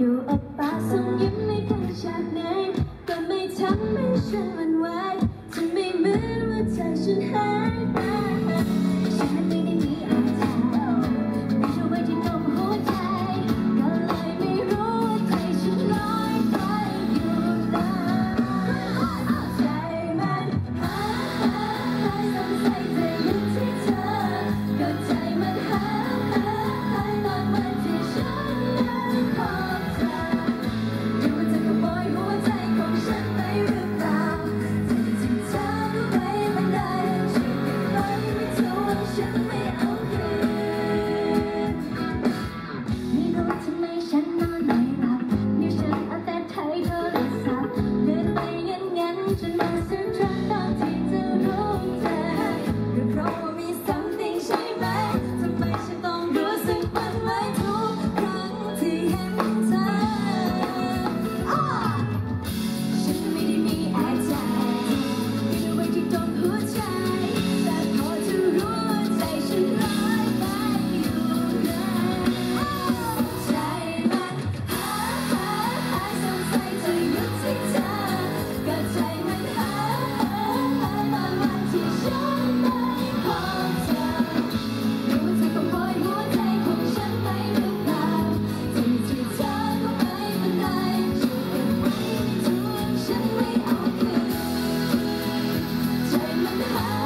you up by some you make a shot name but may tell me 啊